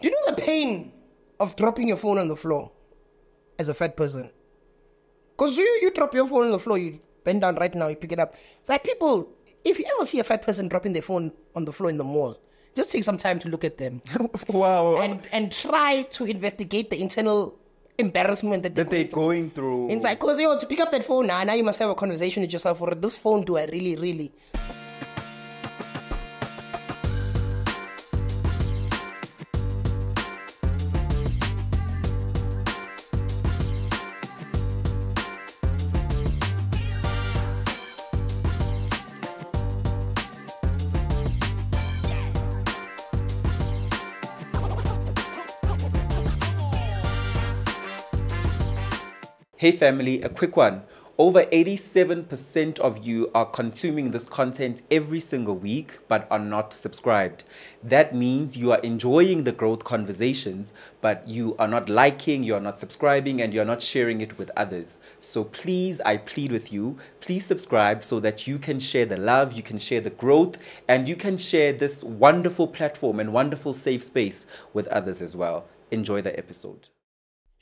Do you know the pain of dropping your phone on the floor as a fat person? Because you, you drop your phone on the floor, you bend down right now, you pick it up. Fat people, if you ever see a fat person dropping their phone on the floor in the mall, just take some time to look at them wow. and and try to investigate the internal embarrassment that, that they're going through. Inside, because you know, to pick up that phone now, now you must have a conversation with yourself. For this phone, do I really, really? Hey family, a quick one. Over 87% of you are consuming this content every single week but are not subscribed. That means you are enjoying the growth conversations, but you are not liking, you are not subscribing, and you are not sharing it with others. So please, I plead with you, please subscribe so that you can share the love, you can share the growth, and you can share this wonderful platform and wonderful safe space with others as well. Enjoy the episode.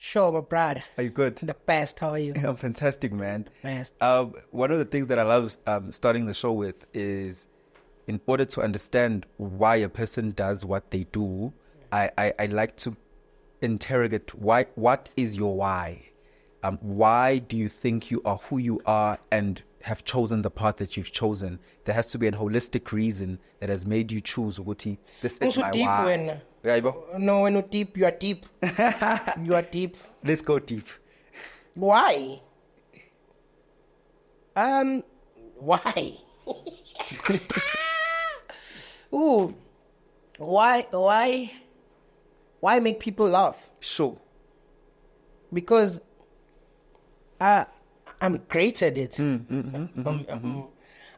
Sure, my brother. Are you good? The best. How are you? I'm fantastic, man. Best. Um, one of the things that I love um, starting the show with is in order to understand why a person does what they do, I, I, I like to interrogate why what is your why? Um, why do you think you are who you are and have chosen the path that you've chosen? There has to be a holistic reason that has made you choose Uguti. This is Also my deep why. When- Yeah, Ibo? No, when you're deep, you are tip. you are deep. Let's go tip. Why? Um, why? Ooh, why? Why? Why make people laugh? Sure. Because I, I'm great at it. Mm, mm, mm, I'm, I'm,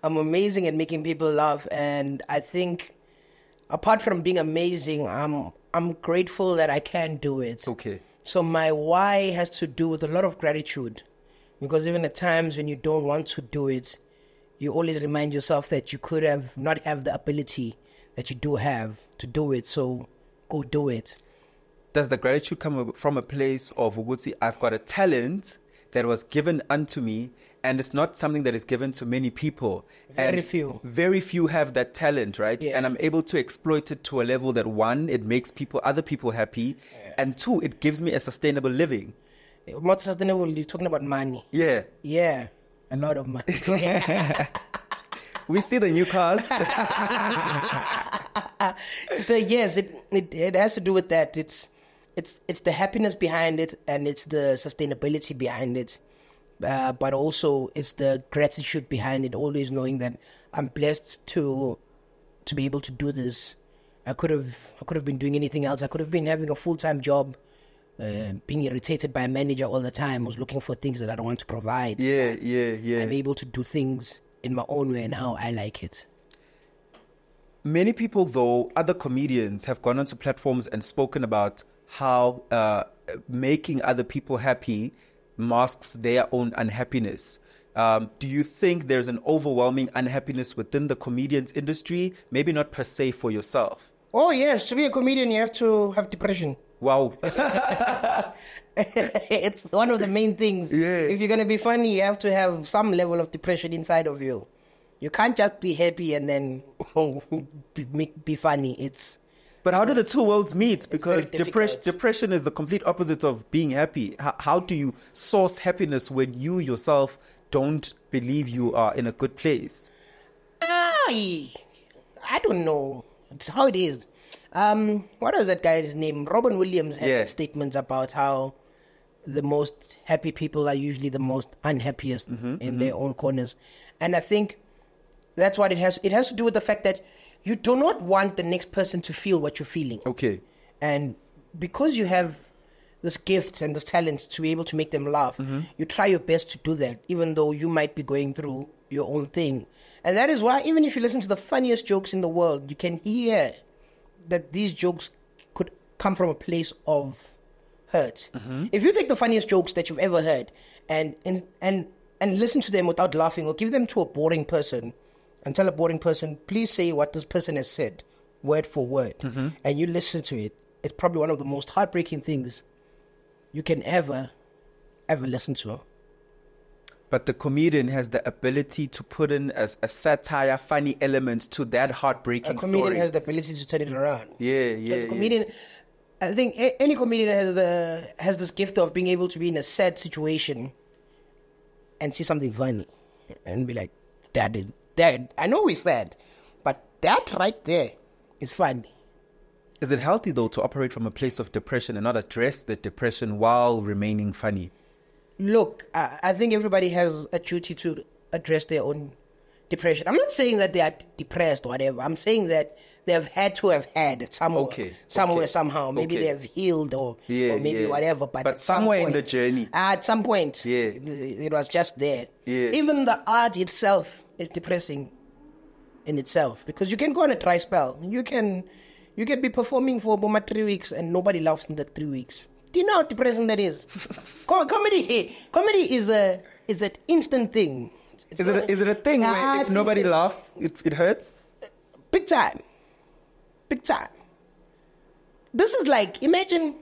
I'm amazing at making people laugh, and I think, apart from being amazing, I'm I'm grateful that I can do it. Okay. So my why has to do with a lot of gratitude, because even at times when you don't want to do it, you always remind yourself that you could have not have the ability that you do have to do it. So go do it. does the gratitude come from a place of Uguti, I've got a talent that was given unto me, and it's not something that is given to many people. Very and few. Very few have that talent, right? Yeah. And I'm able to exploit it to a level that one, it makes people, other people happy, and two, it gives me a sustainable living. Eh, not sustainable. You're talking about money. Yeah. Yeah, a lot of money. We see the new cars. so yes, it, it it has to do with that. It's it's it's the happiness behind it, and it's the sustainability behind it, uh, but also it's the gratitude behind it. Always knowing that I'm blessed to to be able to do this. I could have I could have been doing anything else. I could have been having a full time job, uh, being irritated by a manager all the time. Was looking for things that I don't want to provide. yeah, yeah, yeah. I'm able to do things in my own way and how I like it. Many people, though, other comedians have gone onto platforms and spoken about how uh, making other people happy masks their own unhappiness. Um, do you think there's an overwhelming unhappiness within the comedians industry? Maybe not per se for yourself. Oh yes, to be a comedian, you have to have depression. Wow. it's one of the main things. Yeah. If you're gonna be funny, you have to have some level of depression inside of you. You can't just be happy and then be, be funny. It's But how do the two worlds meet? Because depression, depression is the complete opposite of being happy. How, how do you source happiness when you yourself don't believe you are in a good place? I, I don't know. It's how it is. Um, what was that guy's name? Robin Williams had Yeah. statements about how the most happy people are usually the most unhappiest in their own corners, and I think that's what it has. It has to do with the fact that you do not want the next person to feel what you're feeling. Okay. And because you have this gift and this talent to be able to make them laugh, mm-hmm. you try your best to do that, even though you might be going through your own thing. And that is why, even if you listen to the funniest jokes in the world, you can hear that these jokes could come from a place of hurt. Mm-hmm. If you take the funniest jokes that you've ever heard and, and, and, and listen to them without laughing or give them to a boring person and tell a boring person, please say what this person has said, word for word, mm-hmm. and you listen to it, it's probably one of the most heartbreaking things you can ever, ever listen to. But the comedian has the ability to put in a, a satire, funny element to that heartbreaking A comedian story. has the ability to turn it around. yeah, yeah, yeah. comedian, I think any comedian has the has this gift of being able to be in a sad situation and see something funny and be like, "That is that." I know we're sad, but that right there is funny. Is it healthy though to operate from a place of depression and not address the depression while remaining funny? Look, I, I think everybody has a duty to address their own depression. I'm not saying that they are depressed or whatever. I'm saying that they have had to have had it somewhere, Okay, somewhere, okay, somehow. Maybe okay. they have healed or, Yeah, or maybe yeah. whatever. But, But at some somewhere in the point- journey. at some point, Yeah. it, it was just there. Yeah. Even the art itself is depressing in itself because you can go on a dry spell. You can, you can be performing for about three weeks and nobody laughs in the three weeks. Do you know how depressing that is? Com- comedy, comedy is a is an instant thing. It's Is it a, is it a thing where if nobody instant. laughs, it, it hurts? big time, big time. This is like imagine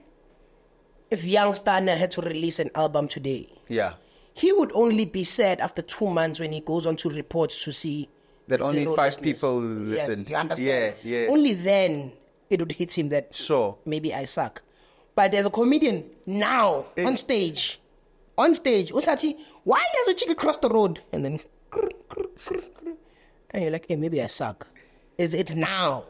if Young Stunna had to release an album today. Yeah. He would only be sad after two months when he goes on to reports to see That only five people Yeah, listened. you understand? Yeah, yeah. Only then it would hit him that Sure. maybe I suck. But as a comedian now eh. on stage, on stage, Usati, why does the chicken cross the road? And then, and you're like, hey, maybe I suck. It's, it's now.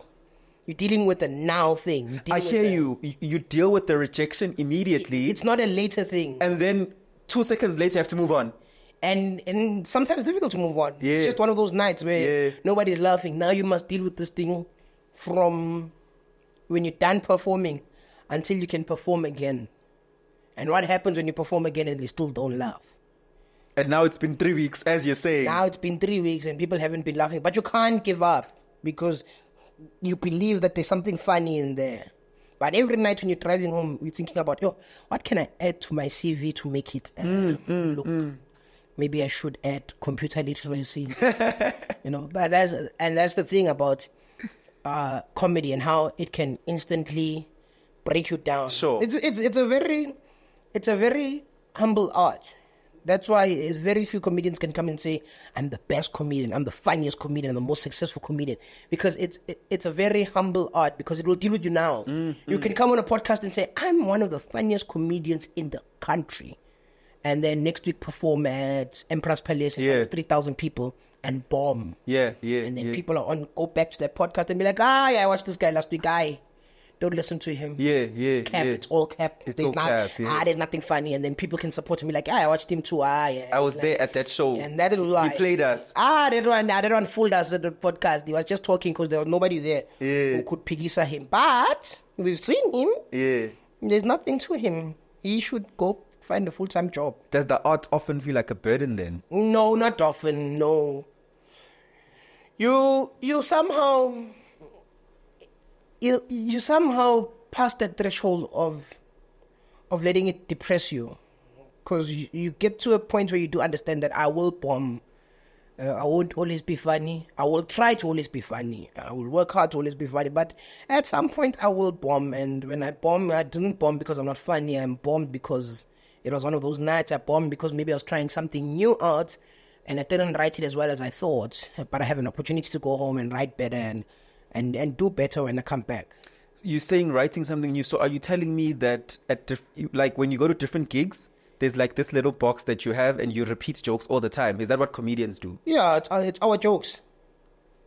You're dealing with the now thing. I hear a- you. You- You deal with the rejection immediately, It's not a later thing. and then two seconds later, you have to move on. and and sometimes it's difficult to move on. Yeah. It's just one of those nights where Yeah. nobody's laughing. Now you must deal with this thing from when you're done performing until you can perform again. And what happens when you perform again and they still don't laugh? And now it's been three weeks, as you're saying. Now it's been three weeks and people haven't been laughing, but you can't give up because you believe that there's something funny in there. But every night when you're driving home, you're thinking about, yo, what can I add to my CV to make it uh, Mm, look? Maybe I should add computer literacy. you know, but that's and that's the thing about uh, comedy and how it can instantly break you down. Sure. it's it's it's a very it's a very humble art. That's why it's very few comedians can come and say, "I'm the best comedian, I'm the funniest comedian, I'm the most successful comedian," because it's it, it's a very humble art because it will deal with you now. Mm-hmm. You can come on a podcast and say, "I'm one of the funniest comedians in the country," and then next week perform at Emperors Palace in Yeah. three thousand people and bomb. yeah, yeah, And then yeah. people are on go back to that podcast and be like, "Ah, yeah, I watched this guy last week. Guy, don't listen to him." Yeah, yeah, It's cap. yeah. It's all cap. It's There's all not, cap, yeah. Ah, there's nothing funny, and then people can support him. Be like, ah, I watched him too. Ah, yeah. I was Like, there at that show. and that is why He played us. Ah, that one, that one fooled us at the podcast. He was just talking because there was nobody there Yeah. who could pigisa him. But we've seen him. Yeah. There's nothing to him. He should go find a full time job. Does the art often feel like a burden then? No, not often. No. You you somehow you you somehow pass that threshold of of letting it depress you, because you, you get to a point where you do understand that I will bomb. Uh, I won't always be funny. I will try to always be funny. I will work hard to always be funny. But at some point, I will bomb. And when I bomb, I didn't bomb because I'm not funny. I'm bombed because it was one of those nights. I bombed because maybe I was trying something new out, and I didn't write it as well as I thought. But I have an opportunity to go home and write better and and and do better when I come back. You're saying writing something new. So are you telling me that at diff- like when you go to different gigs, there's like this little box that you have and you repeat jokes all the time? Is that what comedians do? Yeah, it's, uh, it's our jokes.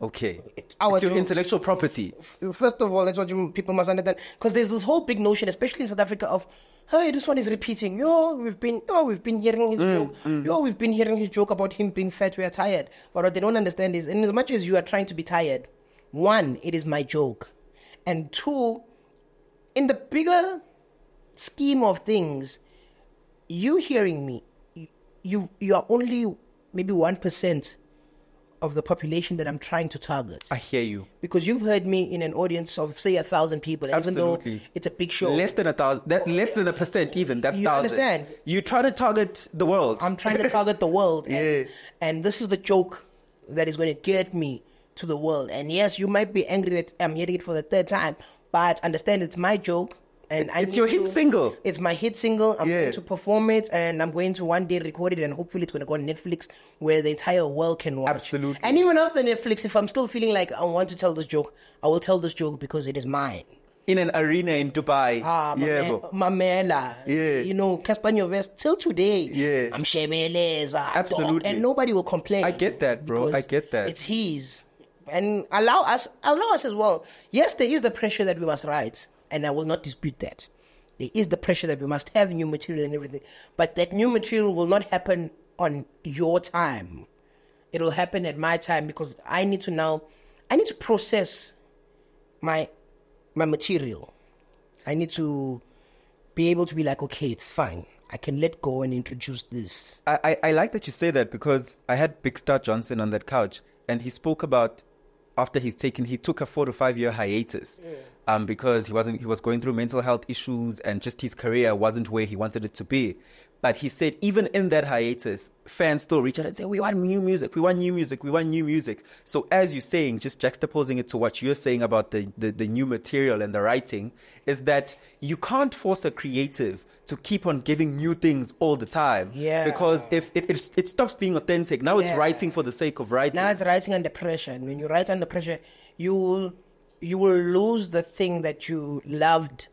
Okay. It's our it's your jokes. intellectual property. First of all, that's what you, people must understand. Because there's this whole big notion, especially in South Africa, of hey, this one is repeating. Yo, we've been, yo, we've been hearing his joke. Yo, we've been hearing his joke about him being fat. We are tired. But what they don't understand is, in as much as you are trying to be tired, one, it is my joke, and two, in the bigger scheme of things, you hearing me, you you, you are only maybe one percent of the population that I'm trying to target I hear you. because you've heard me in an audience of say a thousand people, and even though Absolutely. it's a big show. Less than a thousand. That less than a percent even. That You thousand. understand? You try to target the world. I'm trying to target the world, and, Yeah. and this is the joke that is going to get me to the world. And yes, you might be angry that I'm hearing it for the third time, but understand it's my joke, and I It's your hit to- single. It's my hit single. I'm Yeah. going to perform it, and I'm going to one day record it, and hopefully it's going to go on Netflix, where the entire world can watch. Absolutely. And even after Netflix, if I'm still feeling like I want to tell this joke, I will tell this joke because it is mine. In an arena in Dubai. Ah, yeah. Mamela. Yeah. You know, Cassper Nyovest, till today. Yeah. I'm Shebeleza. dog, Absolutely. And nobody will complain. I get that, bro. I get that. It's his. And allow us, allow us as well. Yes, there is the pressure that we must write, and I will not dispute that. There is the pressure that we must have new material and everything. But that new material will not happen on your time. It'll happen at my time because I need to now, I need to process my my material. I need to be able to be like, okay, it's fine. I can let go and introduce this. I, I, I like that you say that because I had Big Star Johnson on that couch and he spoke about after he's taken he took a four to five year hiatus um, because he wasn't he was going through mental health issues and just his career wasn't where he wanted it to be. But he said even in that hiatus, fans still reach out and say, We want new music, we want new music, we want new music. So as you're saying, just juxtaposing it to what you're saying about the, the, the new material and the writing, is that you can't force a creative to keep on giving new things all the time. Yeah. Because if it, it, it stops being authentic, now it's writing for the sake of writing. Now it's writing under pressure, and when you write under pressure, you will you will lose the thing that you loved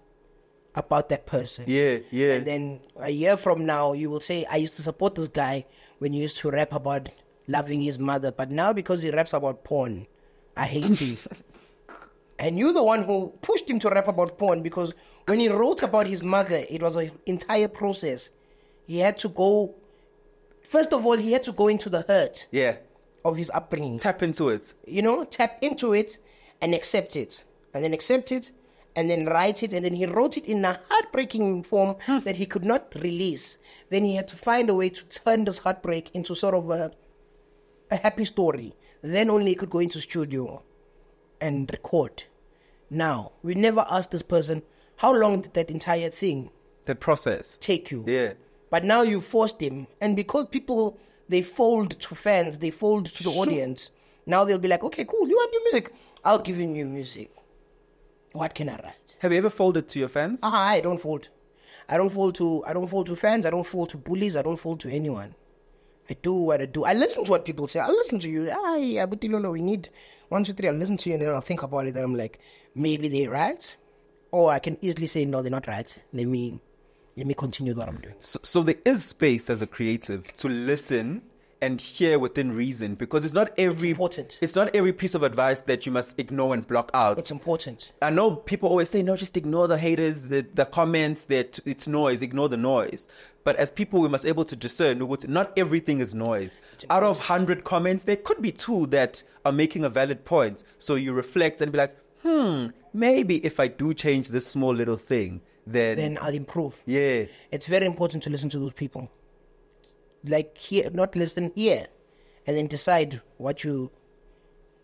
about that person. yeah, yeah. And then a year from now, you will say, I used to support this guy when he used to rap about loving his mother, but now because he raps about porn, I hate him. and you're the one who pushed him to rap about porn because when he wrote about his mother, it was an entire process. He had to go, first of all, he had to go into the hurt yeah. of his upbringing Tap into it. you know, tap into it and accept it. And then accept it and then write it. And then he wrote it in a heartbreaking form that he could not release. Then he had to find a way to turn this heartbreak into sort of a, a happy story. Then only he could go into studio and record. Now, we never asked this person, how long did that entire thing That process. take you? Yeah. But now you forced him, and because people they fold to fans, they fold to the audience. Now they'll be like, okay, cool, you want new music? I'll give you new music. What can I write? Have you ever folded to your fans? Ah, I don't fold. I don't fold to. I don't fold to fans. I don't fold to bullies. I don't fold to anyone. I do what I do. I listen to what people say. I listen to you. Ah, yeah, but you know, we need one, two, three. I listen to you, and then I'll think about it. And I'm like, maybe they're right, or I can easily say no, they're not right. Let me, let me continue what I'm doing. So, so there is space as a creative to listen and hear within reason because it's not every important. It's not every piece of advice that you must ignore and block out. It's important. I know people always say, no, just ignore the haters, the, the comments, that it's noise, ignore the noise. But as people, we must able to discern not everything is noise. Out of 100 comments, there could be two that are making a valid point. So you reflect and be like, hmm, maybe if I do change this small little thing, then, Then I'll improve. yeah, It's very important to listen to those people. Like here, not listen here, and then decide what you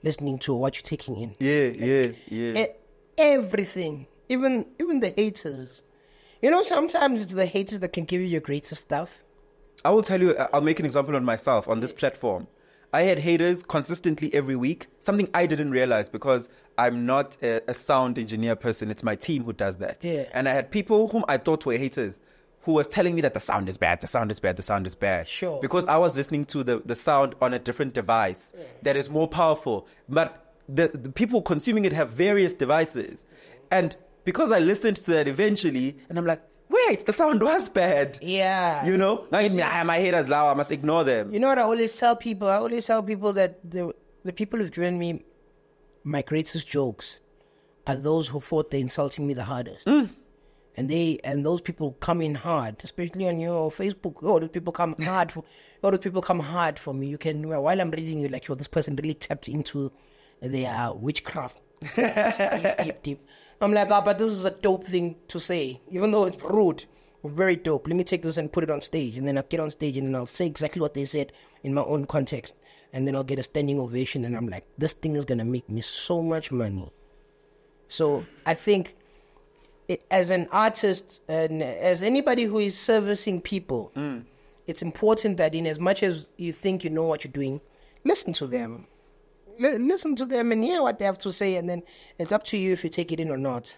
listening to or what you're taking in. yeah, yeah, yeah. E- everything, even even the haters. You know, sometimes it's the haters that can give you your greatest stuff. I will tell you, uh, I'll make an example on myself on this platform. I had haters consistently every week, something I didn't realize because I'm not a, a sound engineer person. It's my team who does that. Yeah. And I had people whom I thought were haters who was telling me that the sound is bad, the sound is bad, the sound is bad. Sure. Because I was listening to the, the sound on a different device that is more powerful. But the, the people consuming it have various devices. And because I listened to that eventually, and I'm like, wait, the sound was bad. Yeah. You know, I mean, ah, my haters now. I must ignore them. You know what I always tell people? I always tell people that the the people who've given me my greatest jokes are those who thought they're insulting me the hardest. And they and those people come in hard, especially on your Facebook. Oh, those people come hard for. Oh, those people come hard for me. You can while I'm reading you, like, oh, this person really tapped into their witchcraft. deep, deep, deep. I'm like, ah, but this is a dope thing to say, even though it's rude. Very dope. Let me take this and put it on stage, and then I'll get on stage and then I'll say exactly what they said in my own context, and then I'll get a standing ovation, and I'm like, this thing is gonna make me so much money. So I think, as an artist and as anybody who is servicing people, it's important that in as much as you think you know what you're doing, listen to them. Li- listen to them and hear what they have to say, and then it's up to you if you take it in or not.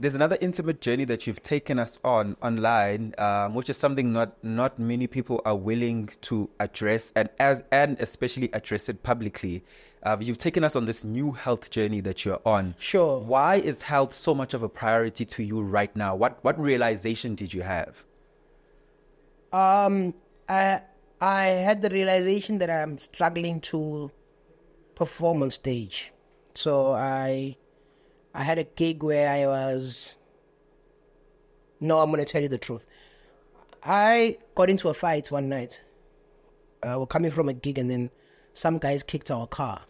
there's another intimate journey that you've taken us on online, um, which is something not not many people are willing to address, and as and especially address it publicly. Uh, you've taken us on this new health journey that you're on. Sure. Why is health so much of a priority to you right now? What what realization did you have? Um, I I had the realization that I'm struggling to perform on stage. So I I had a gig where I was No, I'm gonna tell you the truth. I got into a fight one night. Uh, we're coming from a gig and then some guys kicked our car.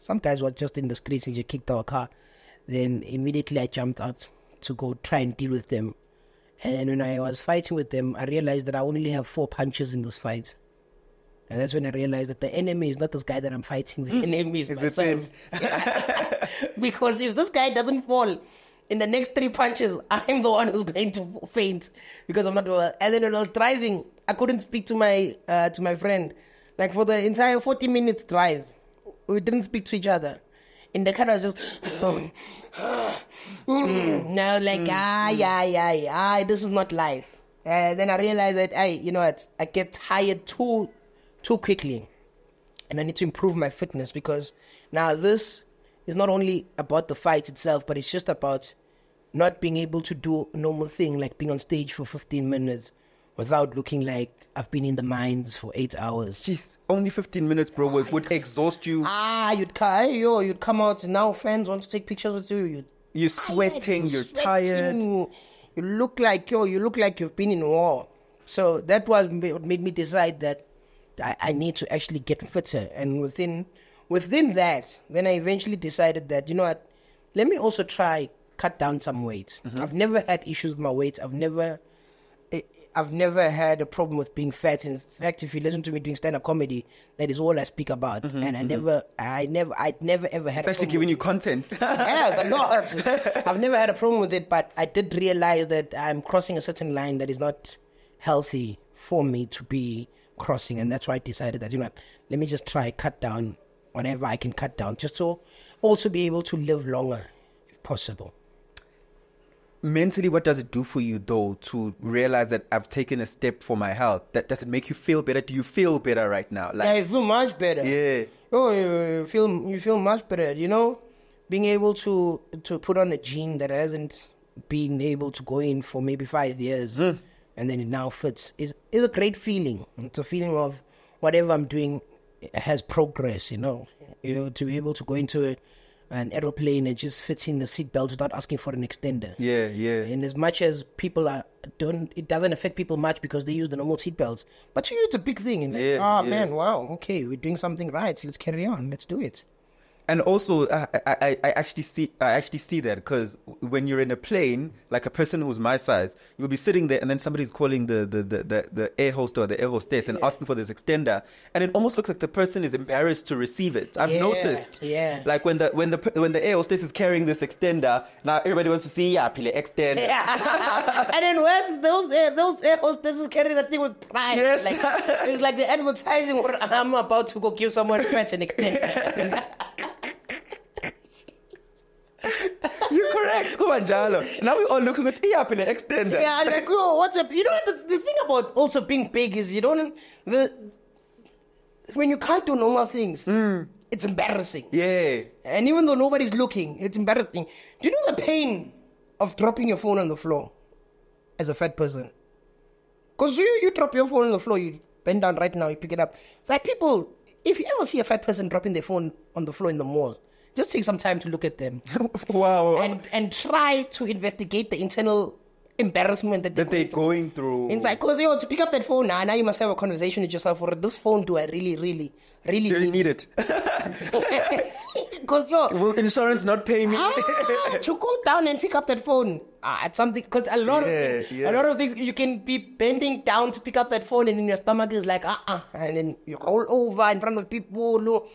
Some guys were just in the streets and just kicked our car. Then immediately I jumped out to go try and deal with them. And when I was fighting with them, I realized that I only have four punches in this fight. And that's when I realized that the enemy is not this guy that I'm fighting. The enemy is, Is myself. because if this guy doesn't fall in the next three punches, I'm the one who's going to faint because I'm not well. And then when I was driving, I couldn't speak to my uh, to my friend. Like for the entire 40 minutes drive, we didn't speak to each other. In the car, I was just. Mm. no, like, mm, ah, mm. yeah, yeah, yeah, this is not life. And then I realized that, I, you know what, I get tired too, too quickly and I need to improve my fitness because now this is not only about the fight itself, but it's just about not being able to do a normal thing like being on stage for 15 minutes without looking like I've been in the mines for eight hours. Jeez, only 15 minutes, bro, would, would exhaust you. Ah, you'd come, yo, you'd come out and now fans want to take pictures with you. You'd You're sweating, you're tired. You look like yo, you look like you've been in war. So that was what made me decide that I, I need to actually get fitter. And within within that, then I eventually decided that you know what, let me also try cut down some weight. Mm-hmm. I've never had issues with my weight. I've never I've never had a problem with being fat. In fact, if you listen to me doing stand-up comedy, that is all I speak about. and I never, I never, I'd never ever had. Mm-hmm, It's actually giving you content. yes, a lot. I've never had a problem with it, but I did realize that I'm crossing a certain line that is not healthy for me to be crossing, and that's why I decided that you know, let me just try cut down whatever I can cut down, just so also be able to live longer, if possible. Mentally, what does it do for you though to realize that I've taken a step for my health? That does it make you feel better? Do you feel better right now? Yeah, you feel much better. Yeah. Oh, you, feel you feel much better. You know, being able to to put on a jean that hasn't been able to go in for maybe five years, mm. and then it now fits is is a great feeling. It's a feeling of whatever I'm doing has progress. You know, you know to be able to go into a, an aeroplane and just fit in the seatbelt without asking for an extender. Yeah, yeah. And as much as people are don't, it doesn't affect people much because they use the normal seatbelts. But to you, it's a big thing. And like, Yeah, ah, yeah. man, wow, okay, we're doing something right. Let's carry on. Let's do it. And also, I, I, I- actually see, I actually see that because when you're in a plane, like a person who's my size, you'll be sitting there, and then somebody's calling the the, the, the, the air host or the air hostess and asking for this extender, and it almost looks like the person is embarrassed to receive it. I've Yeah, noticed, yeah. like when the when the when the air hostess is carrying this extender, now everybody wants to see, yeah, pile extend. and then where's those uh, those air hostesses carry that thing with pride? Yes. Like, it's like the advertising where I'm about to go give someone pets and extend. You're correct, Kumanjalo. Now we're all looking at yeah, pile extender. yeah, like, yo, what's up? You know, the, the thing about also being big is you don't, the, when you can't do normal things, hmm. it's embarrassing. yeah. And even though nobody's looking, it's embarrassing. Do you know the pain of dropping your phone on the floor as a fat person? Because you, you drop your phone on the floor, you bend down right now, you pick it up. Fat people, if you ever see a fat person dropping their phone on the floor in the mall, just take some time to look at them wow. and, and try to investigate the internal embarrassment that, that they're going through. Inside, because yo, to pick up that phone now, now you must have a conversation with yourself. For this phone, do I really, really, really Do you need it? Because yo, Will insurance not pay me? ah, to go down and pick up that phone. Ah, it's something because a lot Yeah, of yeah. a lot of things you can be bending down to pick up that phone, and then your stomach is like ah ah, and then you roll over in front of people.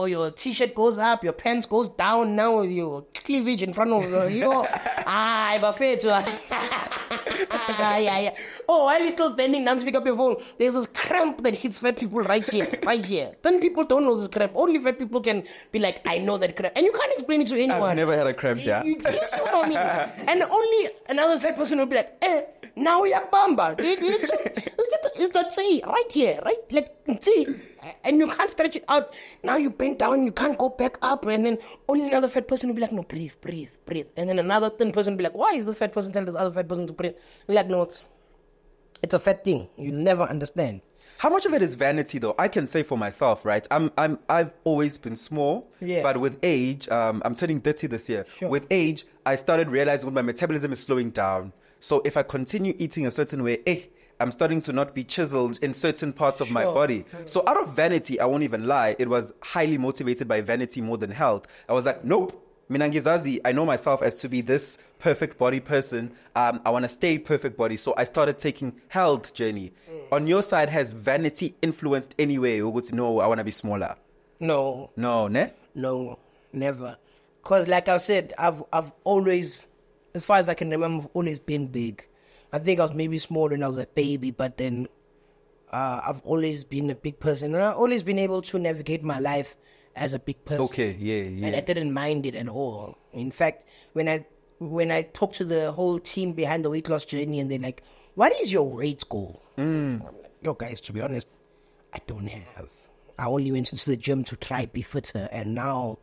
Or, your t-shirt goes up, your pants goes down. Now your cleavage in front of uh, you. ah, I'm afraid to. yeah, yeah, yeah. Oh, while you're still bending down to pick up your phone, there's this cramp that hits fat people right here, right here. Then people don't know this cramp. Only fat people can be like, I know that cramp. And you can't explain it to anyone. I've never had a cramp, yeah. You, you see what I mean? And only another fat person will be like, eh, now you're bamba. It's that see, right here, right? Like, see, and you can't stretch it out. Now you bend down, you can't go back up. And then only another fat person will be like, no, breathe, breathe, breathe. And then another thin person will be like, why is this fat person telling this other fat person to breathe? Like, no, it's, it's a fat thing. You never understand. How much of it is vanity, though? I can say for myself, right? I'm, I'm, I've always been small, Yeah. but with age, um, I'm turning 30 this year. Sure. With age, I started realizing when my metabolism is slowing down. So if I continue eating a certain way, eh, I'm starting to not be chiseled in certain parts of my body. So out of vanity, I won't even lie, it was highly motivated by vanity more than health. I was like, nope. Minangizazi, I know myself as to be this perfect body person. Um, I want to stay perfect body. So I started taking health journey. On your side, has vanity influenced any way? You go to know I want to be smaller. No, No, ne? No, never. Cause like I said, I've I've always, as far as I can remember, I've always been big. I think I was maybe small when I was a baby, but then uh, I've always been a big person, and I've always been able to navigate my life as a big person. Okay, yeah, yeah. And I didn't mind it at all. In fact, when I when I talked to the whole team behind the weight loss journey, and they're like, "What is your weight goal?" Mm. I'm like, "Yo, guys, to be honest, I don't have. I only went into the gym to try be fitter, and now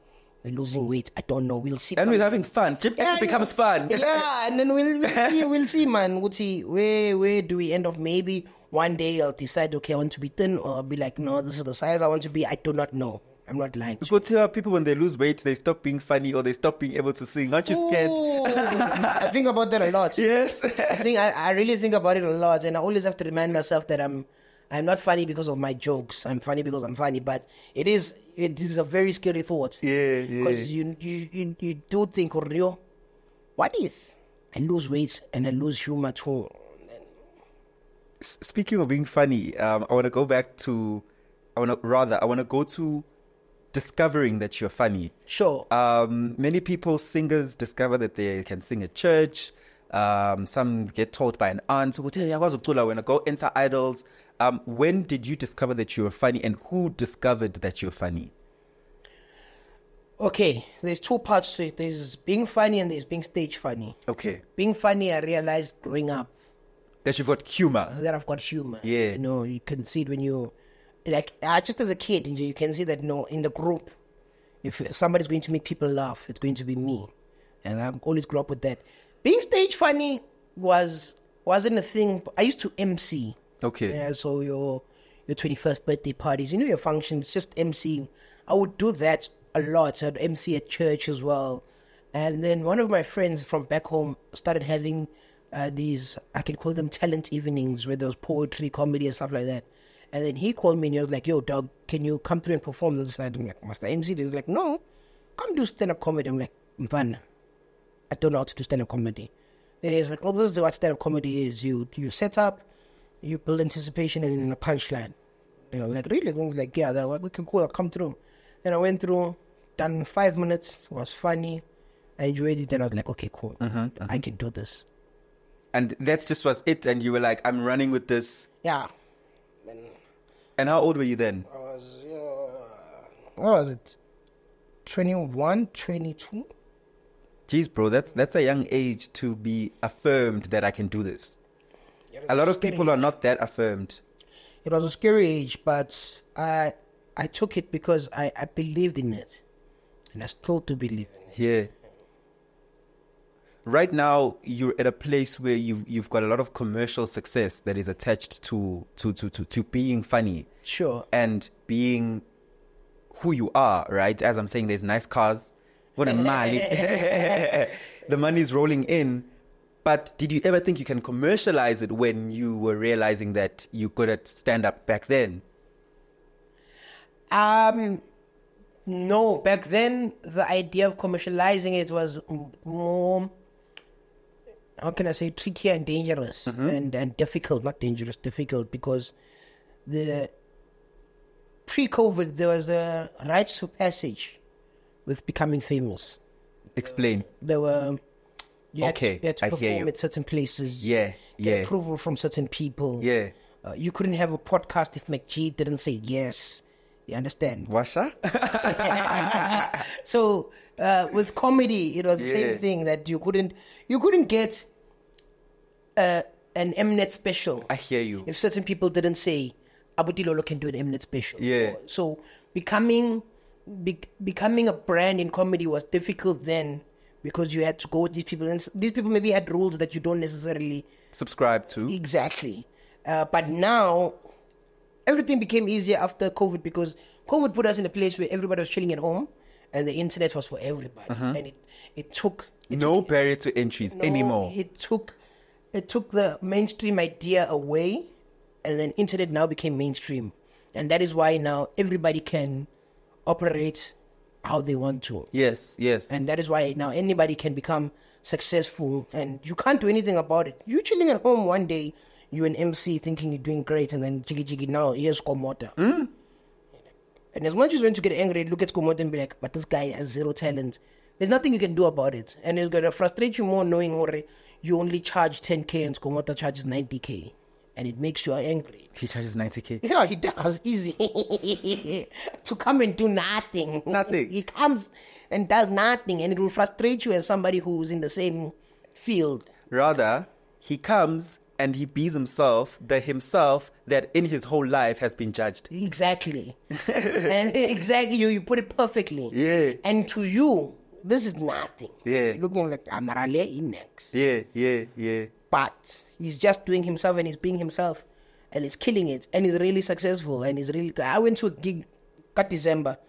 losing weight. I don't know. We'll see. and we're having fun. Gym actually becomes fun. Yeah, and then we'll, we'll see. We'll see, man. We'll see where where do we end up? Maybe one day I'll decide. Okay, I want to be thin, or I'll be like, no, this is the size I want to be. I do not know. I'm not lying. to you. People when they lose weight, they stop being funny or they stop being able to sing. Aren't you scared? I think about that a lot. Yes. I think I, I really think about it a lot, and I always have to remind myself that I'm I'm not funny because of my jokes. I'm funny because I'm funny. But it is it is a very scary thought. Yeah, yeah. Because you, you you you do think, Rio, what if I lose weight and I lose humor too? S- Speaking of being funny, um, I want to go back to, I want to rather, I want to go to discovering that you're funny. Sure. Um, many people, singers, discover that they can sing at church. Um, some get taught by an aunt. who will tell you, "I was a When I go enter idols. Um, when did you discover that you were funny, and who discovered that you're funny? Okay, there's two parts to it. There's being funny and there's being stage funny. Okay, Being funny, I realized growing up that you've got humor. that I've got humor. Yeah. You know, you can see it when you, like, uh, just as a kid, you can see that, no, in the group, if somebody's going to make people laugh, it's going to be me. And I've always grew up with that. Being stage funny was, wasn't a thing. I used to MC. Okay. Yeah, so your, your 21st birthday parties, you know, your functions, just MCing. I would do that a lot. I'd MC at church as well. And then one of my friends from back home started having uh, these, I can call them talent evenings, where there was poetry, comedy, and stuff like that. And then he called me and he was like, yo, dog, can you come through and perform this night? I'm like, Master MC? He was like, no, come do stand up comedy. I'm like, Mfana, I don't know how to do stand up comedy. Then he's like, well, this is what stand up comedy is. You you set up, you build anticipation and then a punchline. You know, like, really? I'm like, yeah, that, we can cool, I'll come through. Then I went through, done five minutes, was funny. I enjoyed it, and I was like, okay, cool. I can do this. And that just was it. And you were like, I'm running with this. Yeah. And how old were you then? I was, uh, what was it? 21, 22? Jeez, bro, that's that's a young age to be affirmed that I can do this. A lot of people are not that affirmed. It was a scary age, but I I took it because I, I believed in it. And I still do believe in it. Yeah. Right now, you're at a place where you've you've got a lot of commercial success that is attached to to to to, to being funny Sure. and being who you are. Right? As I'm saying, there's nice cars. What a money. the money's rolling in. But did you ever think you can commercialize it when you were realizing that you could at stand up back then? Um, no, back then the idea of commercializing it was more, how can I say, tricky and dangerous and, and difficult. Not dangerous, difficult because the pre-COVID there was a rites to passage with becoming famous. Explain. There were You had Okay, to, you had to I hear perform you. at certain places. Yeah, get yeah. approval from certain people. Yeah. Uh, you couldn't have a podcast if MacG didn't say yes. You understand? Washa? so uh, with comedy, it was the Yeah. same thing that you couldn't you couldn't get uh, an Mnet special I hear you. if certain people didn't say Abuti Lolo can do an Mnet special. Yeah. So becoming be, becoming a brand in comedy was difficult then because you had to go with these people and these people maybe had rules that you don't necessarily Subscribe to. Exactly. Uh, but now, everything became easier after COVID because COVID put us in a place where everybody was chilling at home and the internet was for everybody. And it, it took. It No took, barrier to entries no, anymore. It took, it took the mainstream idea away and then internet now became mainstream. And that is why now everybody can operate how they want to. Yes, yes. And that is why now anybody can become successful and you can't do anything about it. You chilling at home one day, you an MC thinking you're doing great and then jiggy jiggy now here's Komota. Hmm? And as much as you want to get angry, look at Komota and be like, but this guy has zero talent. There's nothing you can do about it. And it's gonna frustrate you more knowing Ore, you only charge 10k and Komota charges 90k. And it makes you angry. he charges 90k. Yeah, he does. Easy. to come and do nothing. Nothing. He comes and does nothing, and it will frustrate you as somebody who's in the same field. Rather, he comes and he bees himself, the himself that in his whole life has been judged. Exactly. and exactly, you, you put it perfectly. Yeah. And to you, this is nothing. Yeah. Looking like Amarale in next. Yeah, yeah, yeah. But he's just doing himself and he's being himself and he's killing it and he's really successful and he's really I went to a gig got December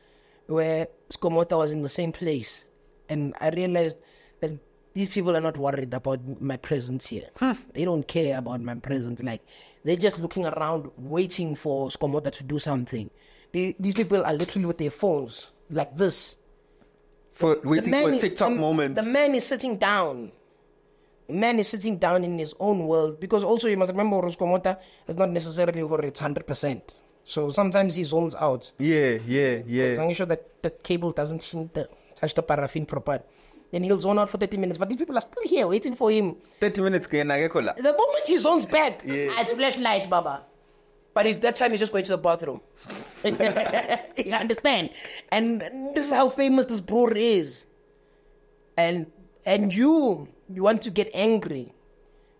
where Skomota was in the same place and I realized that these people are not worried about my presence here. They don't care about my presence. Like they're just looking around waiting for Skomota to do something. They, these people are literally with their phones like this. For waiting for a TikTok the- moment. The man is sitting down. The man is sitting down in his own world because also you must remember Roskomota is not necessarily over its hundred percent. So sometimes he zones out. yeah, yeah, yeah. Making sure that the cable doesn't to touch the paraffin proper. Then he'll zone out for 30 minutes. But these people are still here waiting for him. 30 minutes kena akekho la. The moment he zones back, Yeah. ah, it's flashlights, Baba. But it's, that time he's just going to the bathroom. you understand? And this is how famous this bro is. And and you you want to get angry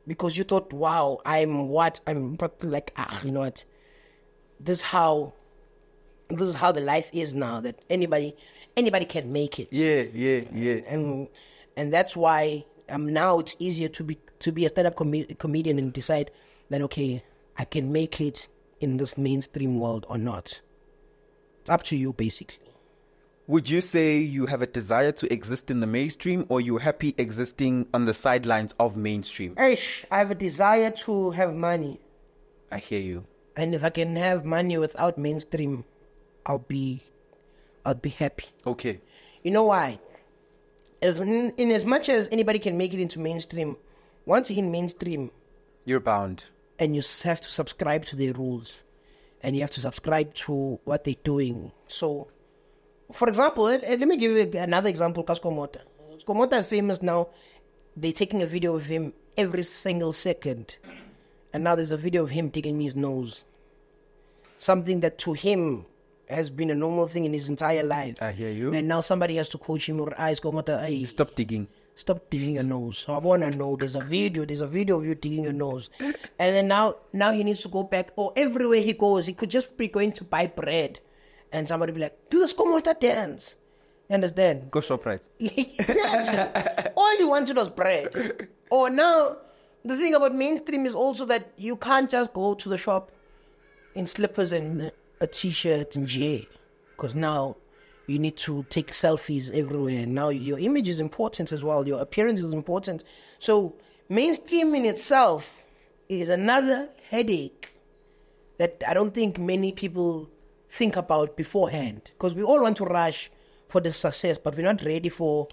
because you thought, wow, I'm what I'm but like ah, you know what? This is how this is how the life is now that anybody anybody can make it Yeah, yeah, yeah. and and that's why um now it's easier to be to be a stand-up com- comedian and decide that okay I can make it in this mainstream world or not. It's up to you basically. Would you say you have a desire to exist in the mainstream or you're happy existing on the sidelines of mainstream? Ish, I have a desire to have money, I hear you. and if I can have money without mainstream, I'll be I'll be happy. Okay. You know why? As in, in as much as anybody can make it into mainstream, once you're in mainstream, You're bound. and you have to subscribe to their rules and you have to subscribe to what they're doing. So, for example, let, let me give you another example. Kaskomota. Komota is famous now. They're taking a video of him every single second. And now there's a video of him taking his nose. Something that to him has been a normal thing in his entire life. I hear you. And now somebody has to coach him or eyes Komota. Hey, Stop digging. Stop digging your nose. I want to know. There's a video. There's a video of you digging your nose, and then now, now he needs to go back. Or everywhere he goes, he could just be going to buy bread, and somebody be like, "Do the skomota dance." You understand? Go shop right. All he wanted was bread. Or now, the thing about mainstream is also that you can't just go to the shop in slippers and a t-shirt and J, because now you need to take selfies everywhere. Now your image is important as well. Your appearance is important. So mainstream in itself is another headache that I don't think many people think about beforehand. Because we all want to rush for the success, but we're not ready for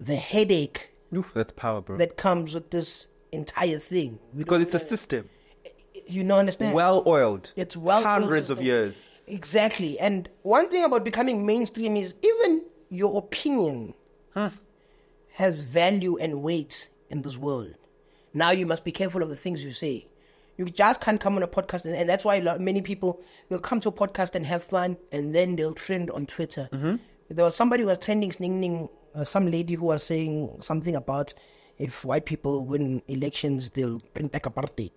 the headache Oof, that's power, bro. that comes with this entire thing. We because it's a system. you know understand Well oiled. it's well Hundreds of years. exactly and one thing about becoming mainstream is even your opinion has value and weight in this world. Now you must be careful of the things you say. You just can't come on a podcast, and, and that's why many people will come to a podcast and have fun, and then they'll trend on Twitter. There was somebody who was trending, singing, uh, some lady who was saying something about if white people win elections, they'll bring back apartheid.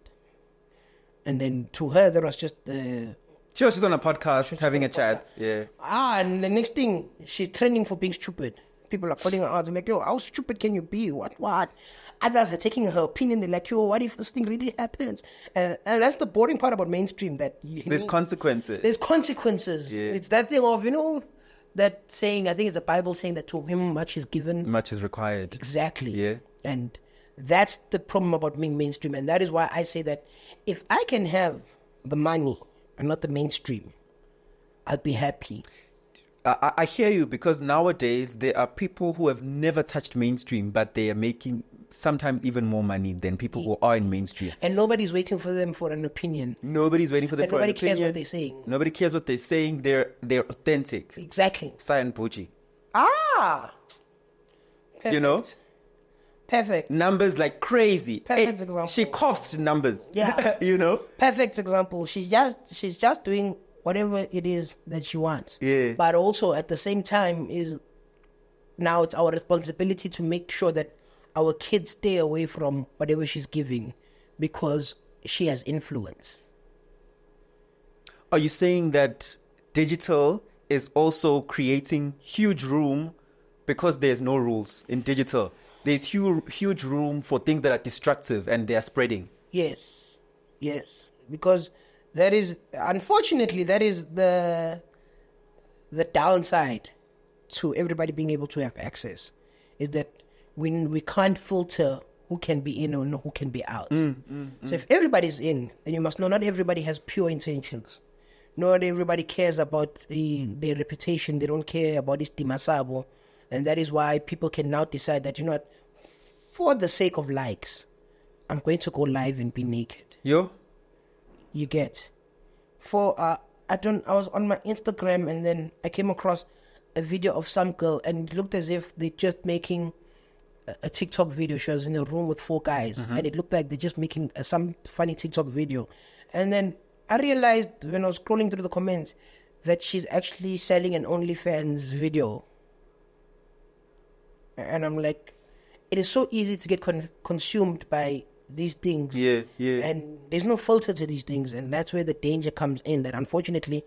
And then to her, there was just uh, was just on a podcast having a chat. Yeah. Ah, and the next thing, she's trending for being stupid. People are calling her out. They're like, yo, how stupid can you be? What, what? Others are taking her opinion. They're like, yo, what if this thing really happens? Uh, and that's the boring part about mainstream that you, There's consequences. there's consequences. Yeah. It's that thing of, you know, that saying, I think it's a Bible saying that to him much is given. Much is required. Exactly. Yeah. And that's the problem about being mainstream. And that is why I say that if I can have the money and not the mainstream, I'd be happy. I, I- I hear you because nowadays there are people who have never touched mainstream, but they are making sometimes even more money than people who are in mainstream. And nobody's waiting for them for an opinion. Nobody's waiting for them And for an nobody cares what they're saying. Nobody cares what they're saying. They're they're authentic. Exactly. Cyan Boujee. Ah! You know? Perfect. Numbers like crazy. Perfect Hey, example. she coughs numbers. Yeah. you know? Perfect example. She's just she's just doing whatever it is that she wants. Yeah. But also at the same time is now it's our responsibility to make sure that our kids stay away from whatever she's giving because she has influence. Are you saying that digital is also creating huge room because there's no rules in digital? There's huge, huge room for things that are destructive and they are spreading. Yes, yes, because that is unfortunately that is the the downside to everybody being able to have access is that when we can't filter who can be in or who can be out. Mm, mm, so mm. if everybody's in, then you must know not everybody has pure intentions. Not everybody cares about the, their reputation. They don't care about this dimasabo. And that is why people can now decide that, you know what, for the sake of likes, I'm going to go live and be naked. Yo? You get. For uh, I don't. I was on my Instagram and then I came across a video of some girl and it looked as if they're just making a, a TikTok video. She was in a room with four guys and it looked like they're just making uh, some funny TikTok video. And then I realized when I was scrolling through the comments that she's actually selling an OnlyFans video. And I'm like, it is so easy to get con- consumed by these things. Yeah, yeah. And there's no filter to these things, and that's where the danger comes in. That unfortunately,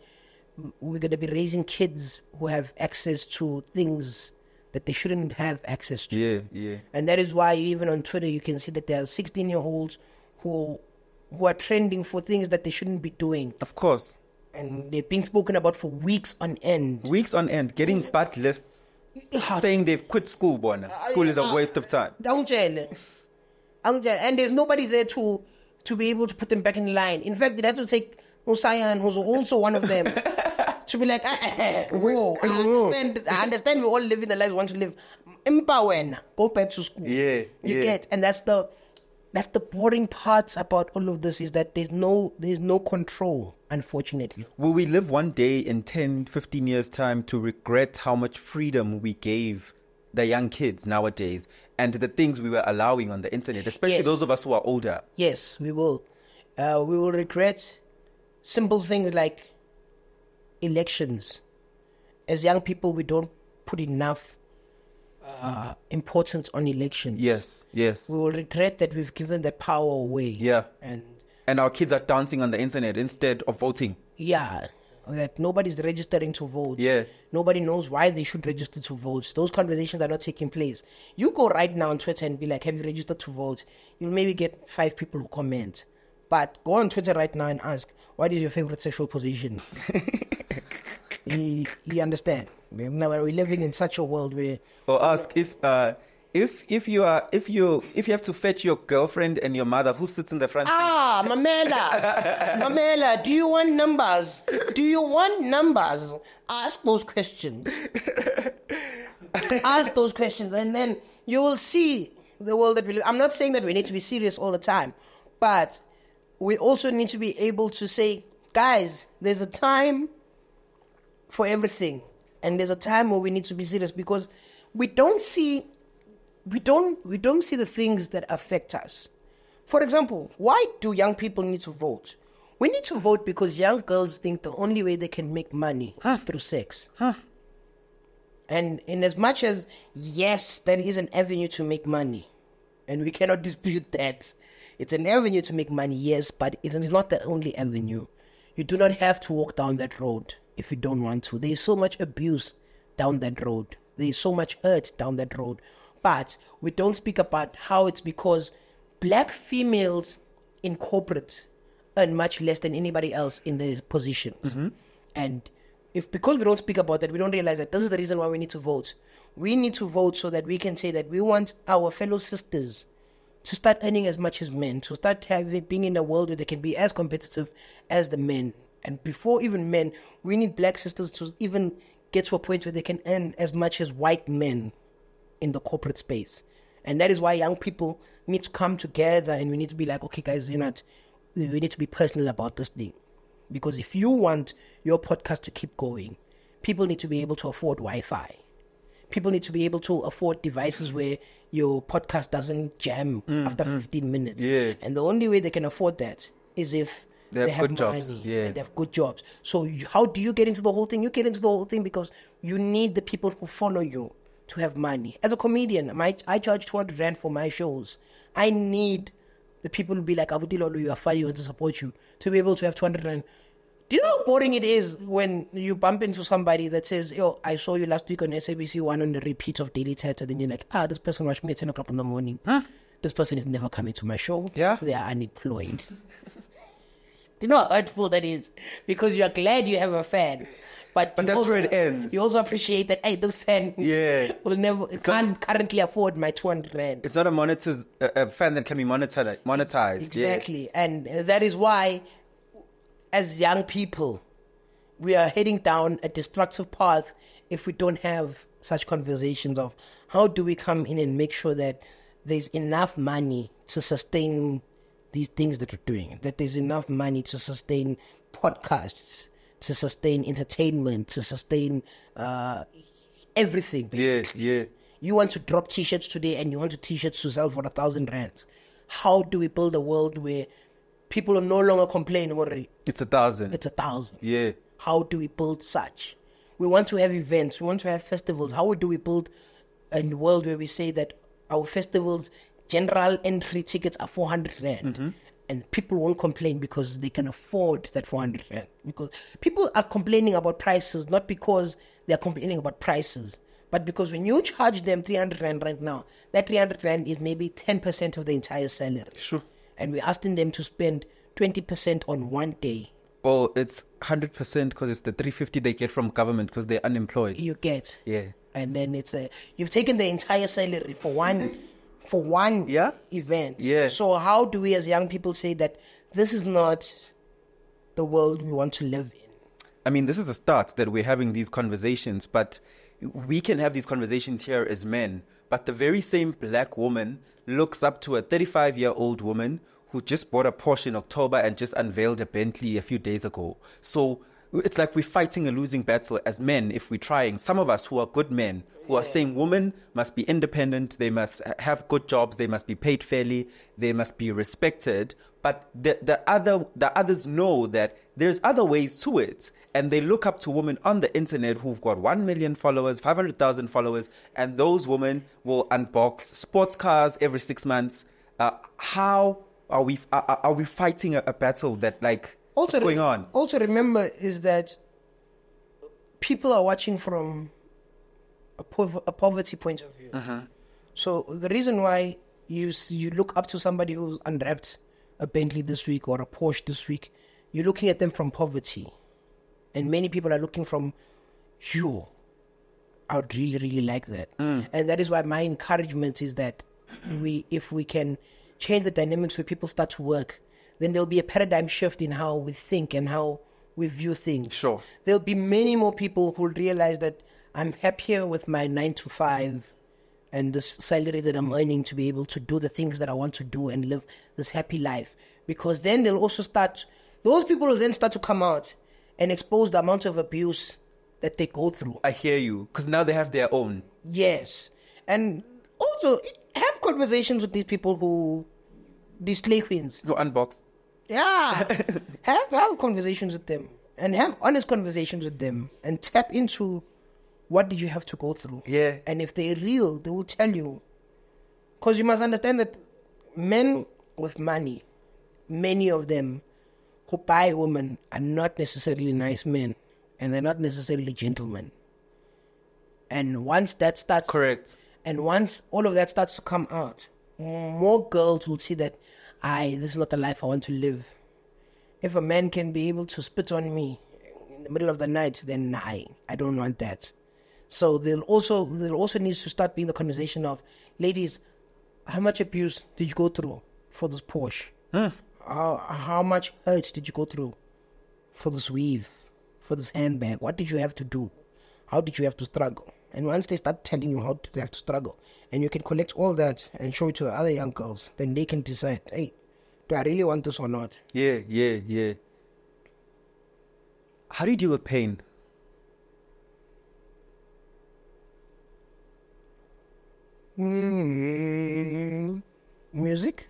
we're going to be raising kids who have access to things that they shouldn't have access to. Yeah, yeah. And that is why even on Twitter you can see that there are 16 year olds who who are trending for things that they shouldn't be doing, Of course. and they're being spoken about for weeks on end. Weeks on end, getting bad lists, ah. saying they've quit school, Bona. School is a ah, ah. waste of time. Angela. And there's nobody there to to be able to put them back in line. In fact, they had to take Usayan, who's also one of them, to be like, ah, ah, ah, whoa, I understand, I understand we all live in the lives we want to live. Empower, go back to school. Yeah, You yeah. get, and that's the that's the boring part about all of this is that there's no there's no control, unfortunately. Will we live one day in 10, 15 years' time to regret how much freedom we gave the young kids nowadays and the things we were allowing on the internet, especially Yes. those of us who are older? Yes, we will. Uh, we will regret simple things like elections. As young people, we don't put enough uh, importance on elections. Yes, yes. We will regret that we've given the power away. Yeah. And And our kids are dancing on the internet instead of voting. yeah, that nobody's registering to vote. Yeah. Nobody knows why they should register to vote. Those conversations are not taking place. You go right now on Twitter and be like, Have you registered to vote? You'll maybe get five people who comment. But go on Twitter right now and ask, What is your favorite sexual position? you, you understand? Now we're living in such a world where Or ask if uh if if you are if you if you have to fetch your girlfriend and your mother who sits in the front seat. Ah, Mamela, Mamela, do you want numbers? Do you want numbers? Ask those questions. Ask those questions, and then you will see the world that we live. I'm not saying that we need to be serious all the time, but we also need to be able to say, guys, there's a time for everything, and there's a time where we need to be serious because we don't see we don't we don't see the things that affect us. For example, why do young people need to vote? We need to vote because young girls think the only way they can make money is through sex. And in as much as yes, there is an avenue to make money, and we cannot dispute that. It's an avenue to make money, yes, but it is not the only avenue. You do not have to walk down that road if you don't want to. There is so much abuse down that road. There is so much hurt down that road. But we don't speak about how it's because black females in corporate earn much less than anybody else in their positions. Mm-hmm. And if because we don't speak about that, we don't realize that this is the reason why we need to vote. We need to vote so that we can say that we want our fellow sisters to start earning as much as men, to start having being in a world where they can be as competitive as the men. And before even men, we need black sisters to even get to a point where they can earn as much as white men in the corporate space. And that is why young people need to come together and we need to be like, okay, guys, you know, what? we need to be personal about this thing. Because if you want your podcast to keep going, people need to be able to afford Wi Fi. People need to be able to afford devices where your podcast doesn't jam mm, after mm. 15 minutes. Yeah. And the only way they can afford that is if They have good jobs, money yeah. and they have good jobs. So you, how do you get into the whole thing? You get into the whole thing because you need the people who follow you to have money. As a comedian, my, I charge 200 rand for my shows. I need the people to be like, Abuti Lolo, you are funny, want to support you, to be able to have 200 rand. Do you know how boring it is when you bump into somebody that says, Yo, I saw you last week on SABC One on the repeat of Daily Thetha, then you're like, Ah, this person watched me at 10 o'clock in the morning. This person is never coming to my show. Yeah. They are unemployed. Do you know how hurtful that is? Because you are glad you have a fan. But, But that's also, where it ends. You also appreciate that, hey, this fan Yeah. will never, can't currently afford my 200 rand. It's not a monetiz- a, a fan that can be monetized. monetized. yeah. Exactly. And uh, that is why, as young people, we are heading down a destructive path if we don't have such conversations of how do we come in and make sure that there's enough money to sustain these things that we're doing, that there's enough money to sustain podcasts, to sustain entertainment, to sustain uh, everything, basically. yeah. yeah. You want to drop t-shirts today and you want your t-shirts to sell for a thousand rands. How do we build a world where people are no longer complaining worry It's a thousand. it's a thousand? yeah. How do we build such? We want to have events, we want to have festivals. How do we build a world where we say that our festivals general entry tickets are four hundred rand? And people won't complain because they can afford that 400 rand. Because people are complaining about prices not because they're complaining about prices, but because when you charge them 300 rand right now, that 300 rand is maybe 10% of the entire salary. Sure. And we're asking them to spend 20% on one day. Oh, it's hundred percent because it's the three fifty they get from government because they're unemployed. You get. Yeah. And then it's a, you've taken the entire salary for one for one Yeah. event. Yeah. So how do we as young people say that this is not the world we want to live in? I mean, this is a start that we're having these conversations, but we can have these conversations here as men. But the very same black woman looks up to a 35 year old woman who just bought a Porsche in October and just unveiled a Bentley a few days ago. So it's like we're fighting a losing battle as men if we're trying. Some of us who are good men, who are saying women must be independent, they must have good jobs, they must be paid fairly, they must be respected. But the, the other the others know that there's other ways to it, and they look up to women on the internet who've got one million followers, five hundred thousand followers, and those women will unbox sports cars every six months. Uh, how are we are, are we fighting a, a battle that like what's re- going on? Also remember is that people are watching from a, pov- a poverty point of view. Uh-huh. So the reason why you you look up to somebody who's unwrapped a Bentley this week or a Porsche this week, you're looking at them from poverty, and many people are looking from you. I would really, really like that, and that is why my encouragement is that we, if we can change the dynamics where people start to work, then there'll be a paradigm shift in how we think and how we view things. Sure. There'll be many more people who will realize that I'm happier with my nine to five and this salary that I'm earning to be able to do the things that I want to do and live this happy life. Because then they'll also start, those people will then start to come out and expose the amount of abuse that they go through. I hear you because now they have their own. Yes. And also have conversations with these people who these slay queens. You unbox. Yeah, have have conversations with them and have honest conversations with them and tap into what did you have to go through. Yeah. and if they're real, they will tell you. Because you must understand that men with money, many of them who buy women are not necessarily nice men, and they're not necessarily gentlemen. And once that starts Correct. and once all of that starts to come out, more girls will see that, I this is not the life I want to live. If a man can be able to spit on me in the middle of the night, then I, I don't want that. So they'll also there also needs to start being the conversation of, ladies, how much abuse did you go through for this Porsche? How how much hurt did you go through for this weave, for this handbag? What did you have to do? How did you have to struggle? And once they start telling you how they have to struggle, and you can collect all that and show it to the other young girls, then they can decide, hey, do I really want this or not? Yeah, yeah, yeah. How do you deal with pain? Mm, music.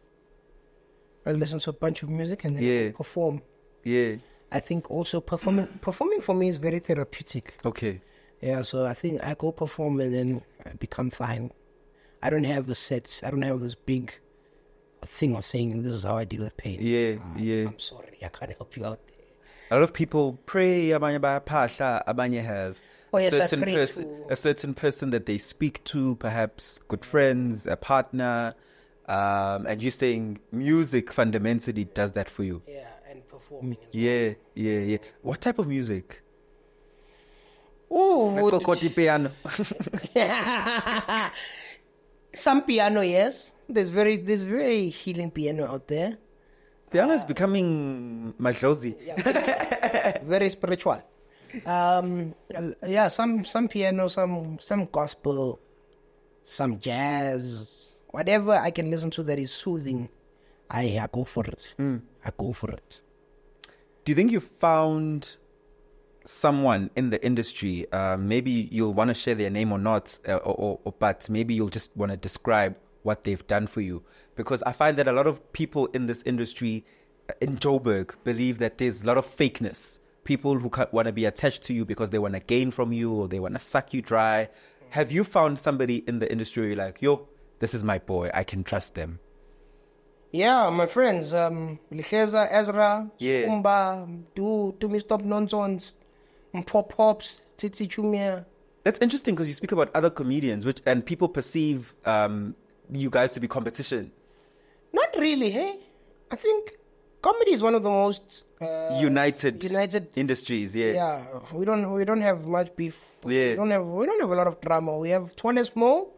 I listen to a bunch of music and then Yeah. perform. Yeah. I think also performing performing for me is very therapeutic. Okay. Yeah, so I think I go perform and then I become fine. I don't have a set. I don't have this big thing of saying this is how I deal with pain. Yeah, Uh, yeah. I'm sorry, I can't help you out there. A lot of people pray, abanye bayaphahla, abanye have Oh, yes, certain person, a certain person that they speak to, perhaps good friends, a partner, um, and you're saying music fundamentally does that for you. Yeah, and performing. Yeah, yeah, yeah. What type of music? Well. Oh, Kokoti piano. some piano, yes. There's very there's very healing piano out there. piano is becoming madlozi. very spiritual. Um, yeah, some some piano, some some gospel, some jazz, whatever I can listen to that is soothing. I, I go for it. I go for it. Do you think you found someone in the industry? Uh, maybe you'll want to share their name or not, uh, or, or, but maybe you'll just want to describe what they've done for you. Because I find that a lot of people in this industry, uh, in Joburg, believe that there's a lot of fakeness. People who want to be attached to you because they want to gain from you or they want to suck you dry. Have you found somebody in the industry where you're like, yo, this is my boy, I can trust them? Yeah, my friends, um, Licheza, Ezra, Yeah. Skumba, do do me stop nonsense, pop pops, Titi Chumia. That's interesting because you speak about other comedians, which and people perceive um, you guys to be competition. Not really, hey. I think comedy is one of the most uh, united, united industries. Yeah. Yeah, we don't we don't have much beef. Yeah. We don't have we don't have a lot of drama. We have Twanes Mo.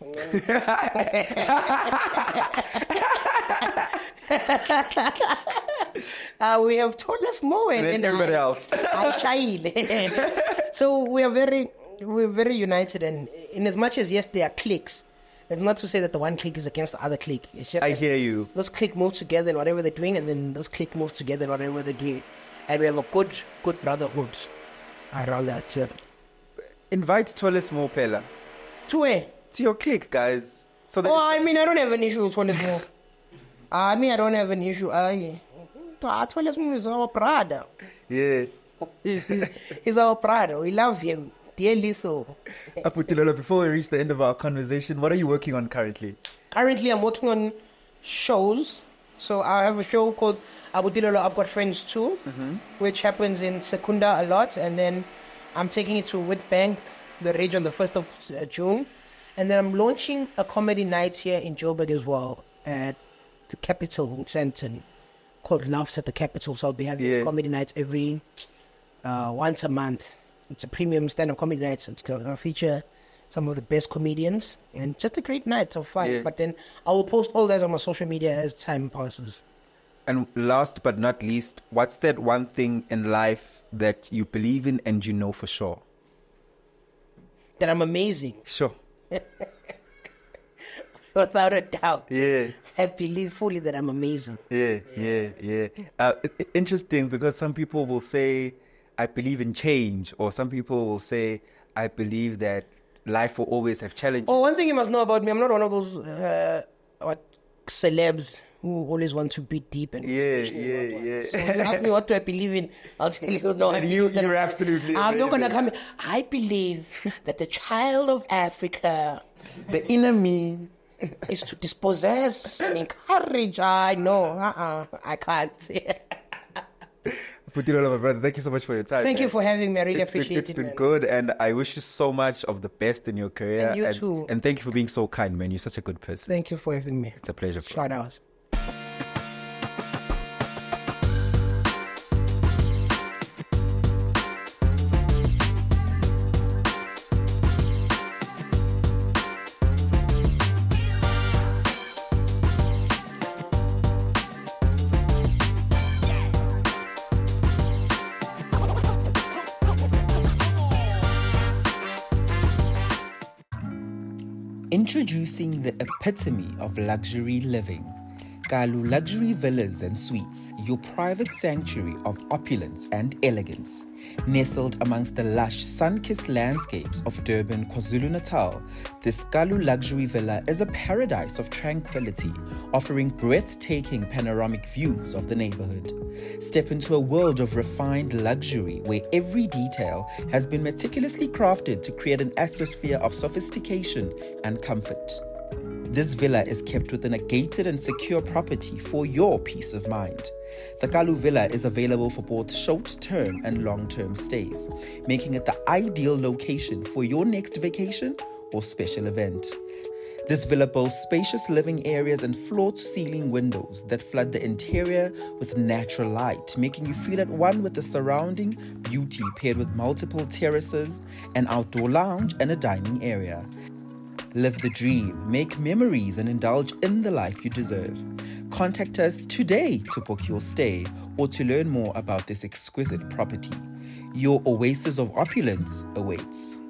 uh, we have Twanes Mo and, And and everybody else. I Shail. so we are very we're very united and in as much as yes there are cliques, it's not to say that the one clique is against the other clique. It's just I hear you. Those clique move together in whatever they're doing, and then those clique move together in whatever they're doing, and we have a good, good brotherhood around that. Uh, Invite Tolis Mopela to where? to your clique, guys. So that Oh, I mean, I don't have an issue with Toilet Mo. I mean, I don't have an issue. I, Mo is our brother. yeah. He's our brother. We love him dearly so. Abuti Lolo, ah, before we reach the end of our conversation, what are you working on currently? Currently, I'm working on shows. So I have a show called ah, Abuti Lolo I've Got Friends Too, mm-hmm. which happens in Secunda a lot. And then I'm taking it to Witbank, the Rage on the 1st of uh, June. And then I'm launching a comedy night here in Joburg as well at the Capital in Sandton called Laughs at the Capital. So I'll be having Yeah. comedy nights every uh, once a month. It's a premium stand-up comedy night. So it's going to feature some of the best comedians and just a great night of fun. Yeah. But then I will post all that on my social media as time passes. And last but not least, what's that one thing in life that you believe in and you know for sure? That I'm amazing, Sure. without a doubt. Yeah. I believe fully that I'm amazing. Yeah, yeah, yeah. Uh, i- i- interesting because some people will say, I believe in change, or some people will say, I believe that life will always have challenges. Oh, one thing you must know about me, I'm not one of those uh, what celebs who always want to be deep and Yeah, yeah, yeah. So you ask me what do I believe in? I'll tell you no. I And you- you're absolutely I'm not gonna come. in. I believe that the child of Africa the inner me. Is to dispossess and encourage. I know. Uh-uh. I can't. Putilola, my brother, thank you so much for your time. Thank you for having me. I really It's been, appreciate it's it's been man. good, and I wish you so much of the best in your career. And you too. And thank you for being so kind, man. You're such a good person. Thank you for having me. It's a pleasure. Shout out. Introducing the epitome of luxury living. Kalu Luxury Villas and Suites, your private sanctuary of opulence and elegance. Nestled amongst the lush sun-kissed landscapes of Durban, KwaZulu-Natal, this Kalu Luxury Villa is a paradise of tranquility, offering breathtaking panoramic views of the neighborhood. Step into a world of refined luxury where every detail has been meticulously crafted to create an atmosphere of sophistication and comfort. This villa is kept within a gated and secure property for your peace of mind. The Kalu Villa is available for both short term and long term stays, making it the ideal location for your next vacation or special event. This villa boasts spacious living areas and floor to ceiling windows that flood the interior with natural light, making you feel at one with the surrounding beauty paired with multiple terraces, an outdoor lounge, and a dining area. Live the dream, make memories, and indulge in the life you deserve. Contact us today to book your stay or to learn more about this exquisite property. Your oasis of opulence awaits.